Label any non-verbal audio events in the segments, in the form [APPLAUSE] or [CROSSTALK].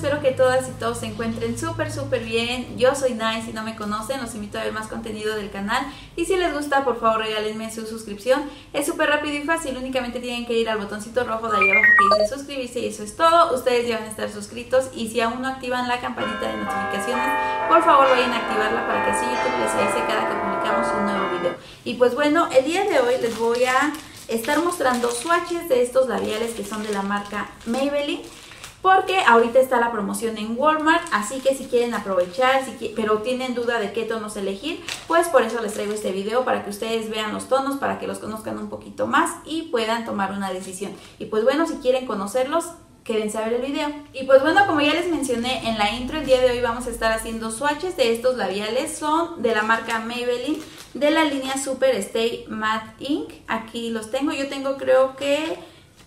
Espero que todas y todos se encuentren súper súper bien. Yo soy Nai, si no me conocen, los invito a ver más contenido del canal. Y si les gusta, por favor regálenme su suscripción. Es súper rápido y fácil, únicamente tienen que ir al botoncito rojo de ahí abajo que dice suscribirse y eso es todo. Ustedes ya van a estar suscritos y si aún no activan la campanita de notificaciones, por favor vayan a activarla para que así YouTube les avise cada que publicamos un nuevo video. Y pues bueno, el día de hoy les voy a estar mostrando swatches de estos labiales que son de la marca Maybelline porque ahorita está la promoción en Walmart, así que si quieren aprovechar, pero tienen duda de qué tonos elegir, pues por eso les traigo este video para que ustedes vean los tonos, para que los conozcan un poquito más y puedan tomar una decisión. Y pues bueno, si quieren conocerlos, quédense a ver el video. Y pues bueno, como ya les mencioné en la intro, el día de hoy vamos a estar haciendo swatches de estos labiales. Son de la marca Maybelline, de la línea Super Stay Matte Ink. Aquí los tengo, yo tengo creo que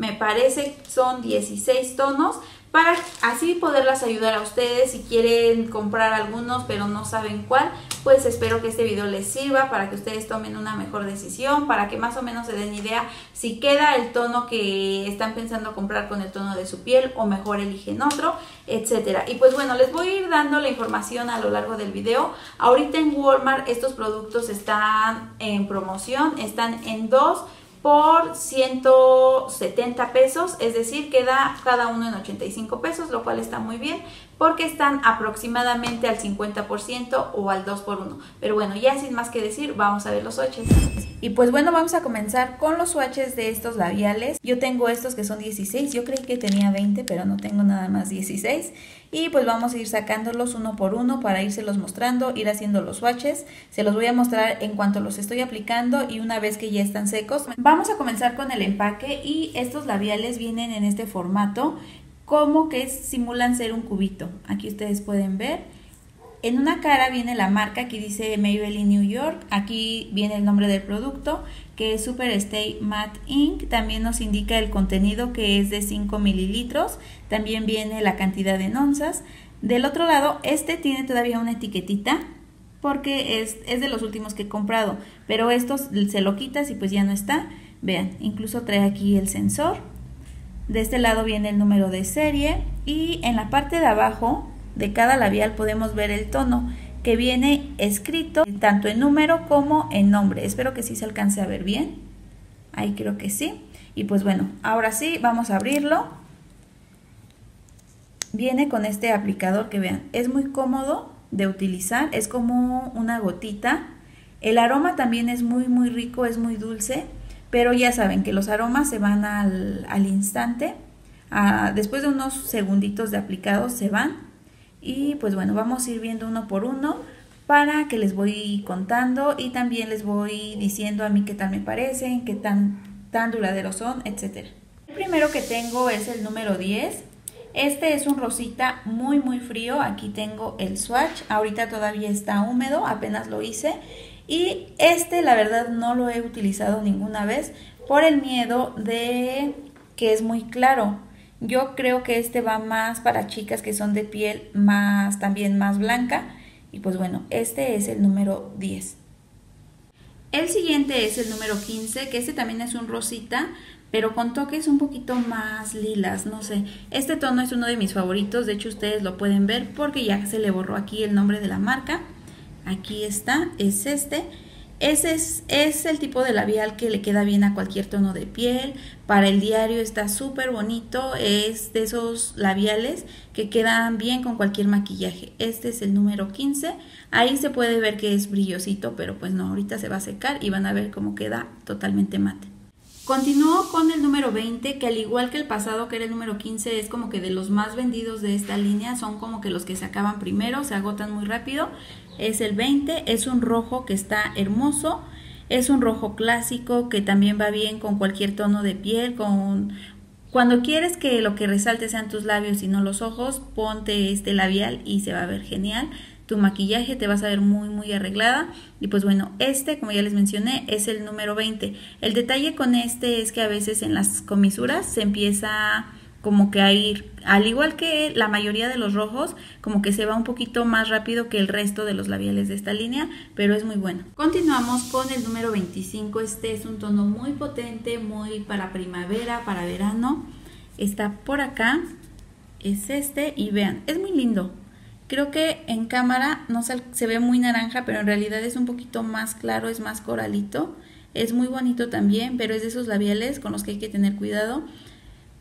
me parece son 16 tonos para así poderlas ayudar a ustedes si quieren comprar algunos pero no saben cuál pues espero que este video les sirva para que ustedes tomen una mejor decisión para que más o menos se den idea si queda el tono que están pensando comprar con el tono de su piel o mejor eligen otro etcétera. Y pues bueno les voy a ir dando la información a lo largo del video. Ahorita en Walmart estos productos están en promoción están en dos por 170 pesos, es decir, queda cada uno en 85 pesos, lo cual está muy bien porque están aproximadamente al 50% o al 2 por 1. Pero bueno, ya sin más que decir, vamos a ver los swatches. Y pues bueno, vamos a comenzar con los swatches de estos labiales. Yo tengo estos que son 16, yo creí que tenía 20, pero no tengo nada más 16. Y pues vamos a ir sacándolos uno por uno para irselos mostrando, ir haciendo los swatches. Se los voy a mostrar en cuanto los estoy aplicando y una vez que ya están secos. Vamos a comenzar con el empaque y estos labiales vienen en este formato como que simulan ser un cubito. Aquí ustedes pueden ver. En una cara viene la marca, aquí dice Maybelline New York, aquí viene el nombre del producto, que es Super Stay Matte Ink, también nos indica el contenido que es de 5 mililitros, también viene la cantidad en onzas. Del otro lado, este tiene todavía una etiquetita, porque es, es de los últimos que he comprado, pero esto se lo quitas y pues ya no está. Vean, incluso trae aquí el sensor. De este lado viene el número de serie. Y en la parte de abajo de cada labial podemos ver el tono que viene escrito tanto en número como en nombre. Espero que sí se alcance a ver bien. Ahí creo que sí. Y pues bueno, ahora sí, vamos a abrirlo. Viene con este aplicador que vean, es muy cómodo de utilizar, es como una gotita. El aroma también es muy muy rico, es muy dulce pero ya saben que los aromas se van al, al instante, después de unos segunditos de aplicado se van y pues bueno, vamos a ir viendo uno por uno para que les voy contando y también les voy diciendo a mí qué tal me parecen, qué tan, tan duraderos son, etc. El primero que tengo es el número 10. Este es un rosita muy muy frío, aquí tengo el swatch, ahorita todavía está húmedo, apenas lo hice y este la verdad no lo he utilizado ninguna vez por el miedo de que es muy claro. Yo creo que este va más para chicas que son de piel más también más blanca. Y pues bueno, este es el número 10. El siguiente es el número 15, que este también es un rosita, pero con toques un poquito más lilas, no sé. Este tono es uno de mis favoritos, de hecho ustedes lo pueden ver porque ya se le borró aquí el nombre de la marca. Aquí está, es este. Ese es, es, el tipo de labial que le queda bien a cualquier tono de piel. Para el diario está súper bonito. Es de esos labiales que quedan bien con cualquier maquillaje. Este es el número 15. Ahí se puede ver que es brillosito, pero pues no, ahorita se va a secar y van a ver cómo queda totalmente mate. Continúo con el número 20, que al igual que el pasado, que era el número 15, es como que de los más vendidos de esta línea, son como que los que se acaban primero, se agotan muy rápido. Es el 20, es un rojo que está hermoso, es un rojo clásico que también va bien con cualquier tono de piel, con cuando quieres que lo que resalte sean tus labios y no los ojos, ponte este labial y se va a ver genial tu maquillaje, te vas a ver muy muy arreglada. Y pues bueno, este, como ya les mencioné, es el número 20. El detalle con este es que a veces en las comisuras se empieza como que ir, al igual que la mayoría de los rojos, como que se va un poquito más rápido que el resto de los labiales de esta línea, pero es muy bueno. Continuamos con el número 25, este es un tono muy potente, muy para primavera, para verano, está por acá, es este y vean, es muy lindo. Creo que en cámara no se, se ve muy naranja, pero en realidad es un poquito más claro, es más coralito. Es muy bonito también, pero es de esos labiales con los que hay que tener cuidado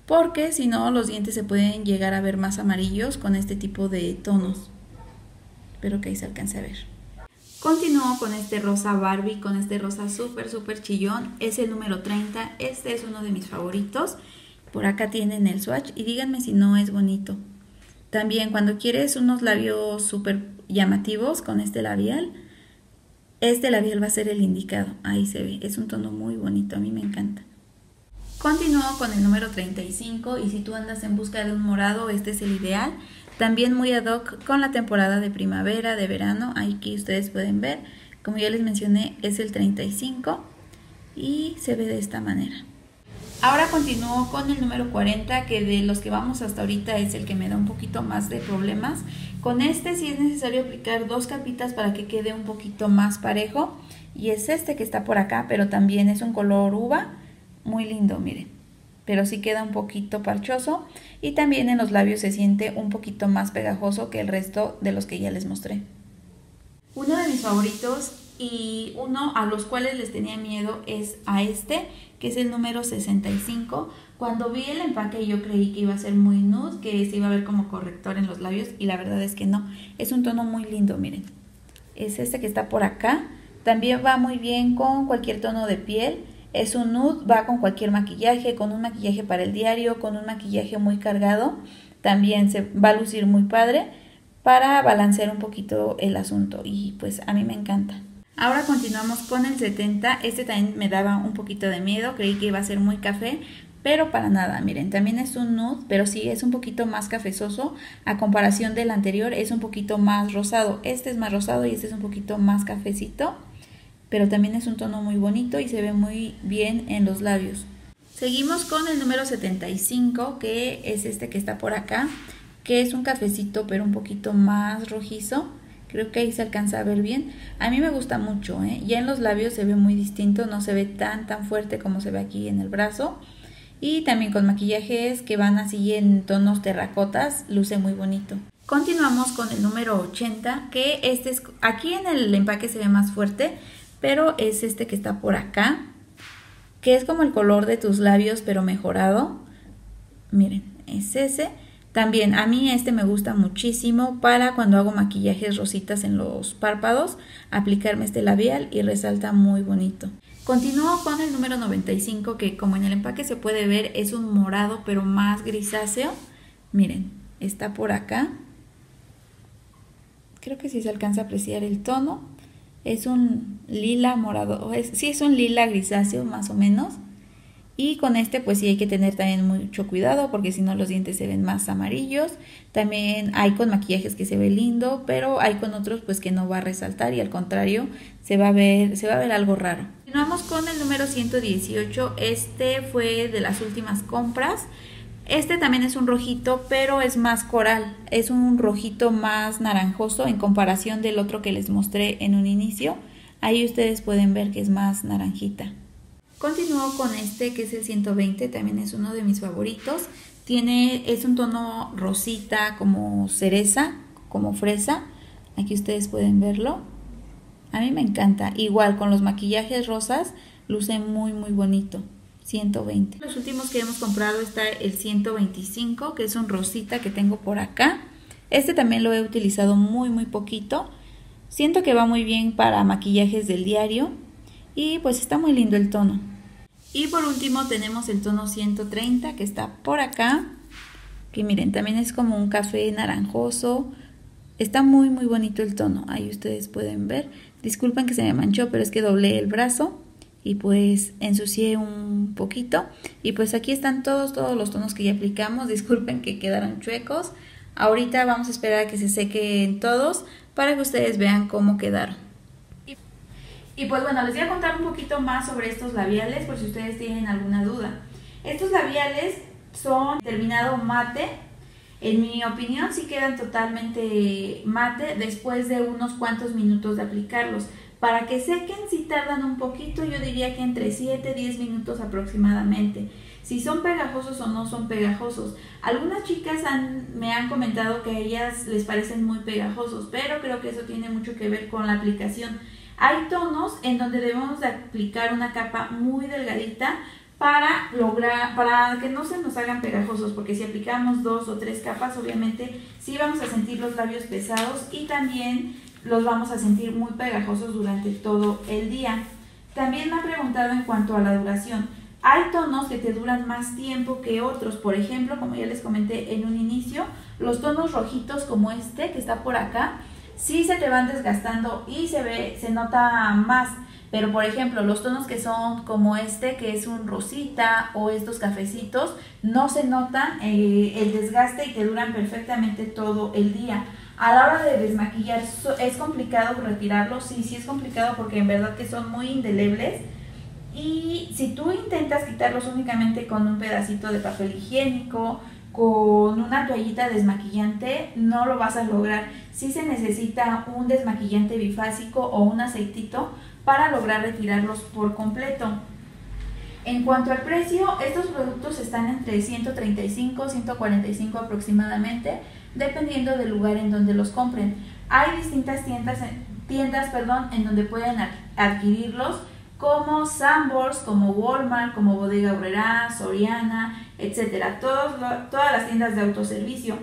porque si no los dientes se pueden llegar a ver más amarillos con este tipo de tonos. Espero que ahí se alcance a ver. Continúo con este rosa Barbie, con este rosa súper súper chillón. Es el número 30, este es uno de mis favoritos. Por acá tienen el swatch y díganme si no es bonito. También cuando quieres unos labios súper llamativos con este labial, este labial va a ser el indicado. Ahí se ve, es un tono muy bonito, a mí me encanta. Continúo con el número 35 y si tú andas en busca de un morado, este es el ideal. También muy ad hoc con la temporada de primavera, de verano, aquí ustedes pueden ver. Como ya les mencioné, es el 35 y se ve de esta manera. Ahora continúo con el número 40, que de los que vamos hasta ahorita es el que me da un poquito más de problemas. Con este sí es necesario aplicar dos capitas para que quede un poquito más parejo. Y es este que está por acá, pero también es un color uva muy lindo, miren. Pero sí queda un poquito parchoso y también en los labios se siente un poquito más pegajoso que el resto de los que ya les mostré. Uno de mis favoritos y uno a los cuales les tenía miedo es a este, que es el número 65. Cuando vi el empaque yo creí que iba a ser muy nude, que se iba a ver como corrector en los labios y la verdad es que no. Es un tono muy lindo, miren. Es este que está por acá. También va muy bien con cualquier tono de piel es un nude, va con cualquier maquillaje, con un maquillaje para el diario, con un maquillaje muy cargado. También se va a lucir muy padre para balancear un poquito el asunto y pues a mí me encanta. Ahora continuamos con el 70. Este también me daba un poquito de miedo, creí que iba a ser muy café, pero para nada, miren, también es un nude, pero sí es un poquito más cafezoso a comparación del anterior, es un poquito más rosado. Este es más rosado y este es un poquito más cafecito pero también es un tono muy bonito y se ve muy bien en los labios. Seguimos con el número 75, que es este que está por acá, que es un cafecito pero un poquito más rojizo. Creo que ahí se alcanza a ver bien. A mí me gusta mucho, ¿eh? Ya en los labios se ve muy distinto, no se ve tan tan fuerte como se ve aquí en el brazo. Y también con maquillajes que van así en tonos terracotas, luce muy bonito. Continuamos con el número 80, que este es, aquí en el empaque se ve más fuerte, pero es este que está por acá, que es como el color de tus labios, pero mejorado. Miren, es ese. También a mí este me gusta muchísimo para cuando hago maquillajes rositas en los párpados, aplicarme este labial y resalta muy bonito. Continúo con el número 95 que como en el empaque se puede ver es un morado pero más grisáceo. Miren, está por acá. Creo que sí se alcanza a apreciar el tono es un lila morado, es, sí es un lila grisáceo más o menos. Y con este pues sí hay que tener también mucho cuidado porque si no los dientes se ven más amarillos. También hay con maquillajes que se ve lindo, pero hay con otros pues que no va a resaltar y al contrario se va a ver, se va a ver algo raro. Continuamos con el número 118, este fue de las últimas compras. Este también es un rojito, pero es más coral. Es un rojito más naranjoso en comparación del otro que les mostré en un inicio. Ahí ustedes pueden ver que es más naranjita. Continúo con este que es el 120, también es uno de mis favoritos. Tiene, es un tono rosita como cereza, como fresa. Aquí ustedes pueden verlo. A mí me encanta. Igual con los maquillajes rosas, luce muy muy bonito. 120. Los últimos que hemos comprado está el 125, que es un rosita que tengo por acá. Este también lo he utilizado muy muy poquito. Siento que va muy bien para maquillajes del diario y pues está muy lindo el tono. Y por último tenemos el tono 130 que está por acá. Que miren, también es como un café naranjoso. Está muy muy bonito el tono. Ahí ustedes pueden ver. Disculpen que se me manchó, pero es que doblé el brazo y pues ensucié un poquito. Y pues aquí están todos todos los tonos que ya aplicamos. [LAUGHS] Disculpen que quedaron chuecos. Ahorita vamos a esperar a que se sequen todos para que ustedes vean cómo quedaron. Y pues bueno les voy a contar un poquito más sobre estos labiales por si ustedes tienen alguna duda. Estos labiales son terminado mate. En mi opinión sí quedan totalmente mate después de unos cuantos minutos de aplicarlos Para que sequen si tardan un poquito, yo diría que entre 7 y 10 minutos aproximadamente. Si son pegajosos o no son pegajosos. Algunas chicas me han comentado que a ellas les parecen muy pegajosos, pero creo que eso tiene mucho que ver con la aplicación. Hay tonos en donde debemos de aplicar una capa muy delgadita para lograr, para que no se nos hagan pegajosos, porque si aplicamos dos o tres capas, obviamente sí vamos a sentir los labios pesados y también los vamos a sentir muy pegajosos durante todo el día. También me ha preguntado en cuanto a la duración. Hay tonos que te duran más tiempo que otros. Por ejemplo, como ya les comenté en un inicio, los tonos rojitos como este que está por acá, sí se te van desgastando y se ve, se nota más. Pero por ejemplo, los tonos que son como este, que es un rosita o estos cafecitos, no se notan eh, el desgaste y te duran perfectamente todo el día. A la hora de desmaquillar, ¿es complicado retirarlos? Sí, sí es complicado porque en verdad que son muy indelebles. Y si tú intentas quitarlos únicamente con un pedacito de papel higiénico, con una toallita desmaquillante, no lo vas a lograr. Sí se necesita un desmaquillante bifásico o un aceitito para lograr retirarlos por completo. En cuanto al precio, estos productos están entre 135 y 145 aproximadamente dependiendo del lugar en donde los compren. Hay distintas tiendas, tiendas perdón, en donde pueden adquirirlos como Sambors, como Walmart, como Bodega Obrera, Soriana, etcétera, todas las tiendas de autoservicio.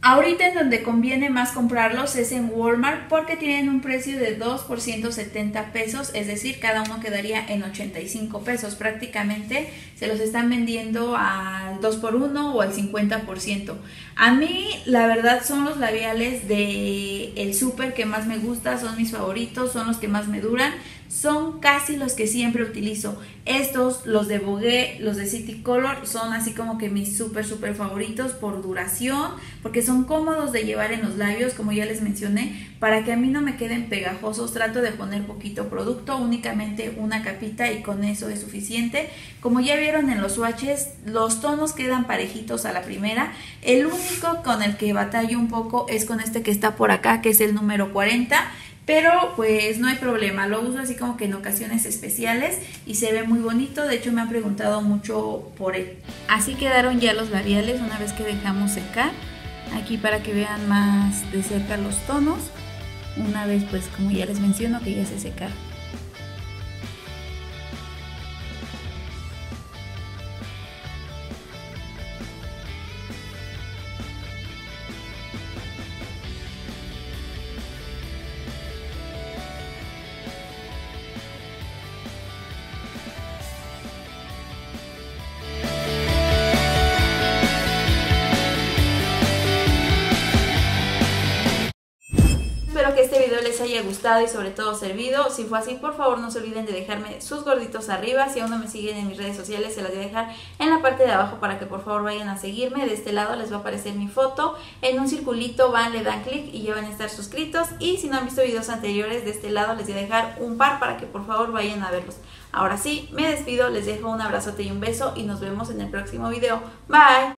Ahorita en donde conviene más comprarlos es en Walmart porque tienen un precio de 2 por 170 pesos, es decir, cada uno quedaría en 85 pesos. Prácticamente se los están vendiendo al 2 por 1 o al 50%. A mí, la verdad, son los labiales de el súper que más me gusta, son mis favoritos, son los que más me duran son casi los que siempre utilizo. Estos, los de Bogué, los de City Color, son así como que mis súper, súper favoritos por duración, porque son cómodos de llevar en los labios, como ya les mencioné, para que a mí no me queden pegajosos. Trato de poner poquito producto, únicamente una capita y con eso es suficiente. Como ya vieron en los swatches, los tonos quedan parejitos a la primera. El único con el que batallo un poco es con este que está por acá, que es el número 40 pero pues no hay problema, lo uso así como que en ocasiones especiales y se ve muy bonito, de hecho me han preguntado mucho por él. Así quedaron ya los labiales una vez que dejamos secar, aquí para que vean más de cerca los tonos, una vez pues como ya les menciono que ya se secaron. Este video les haya gustado y sobre todo servido. Si fue así, por favor no se olviden de dejarme sus gorditos arriba. Si aún no me siguen en mis redes sociales, se las voy a dejar en la parte de abajo para que por favor vayan a seguirme. De este lado les va a aparecer mi foto. En un circulito van, le dan clic y ya van a estar suscritos. Y si no han visto videos anteriores, de este lado les voy a dejar un par para que por favor vayan a verlos. Ahora sí, me despido, les dejo un abrazote y un beso y nos vemos en el próximo video. Bye.